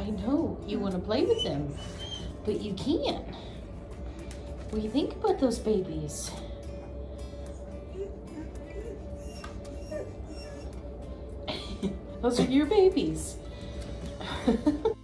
I know you want to play with them, but you can't. What do you think about those babies? those are your babies.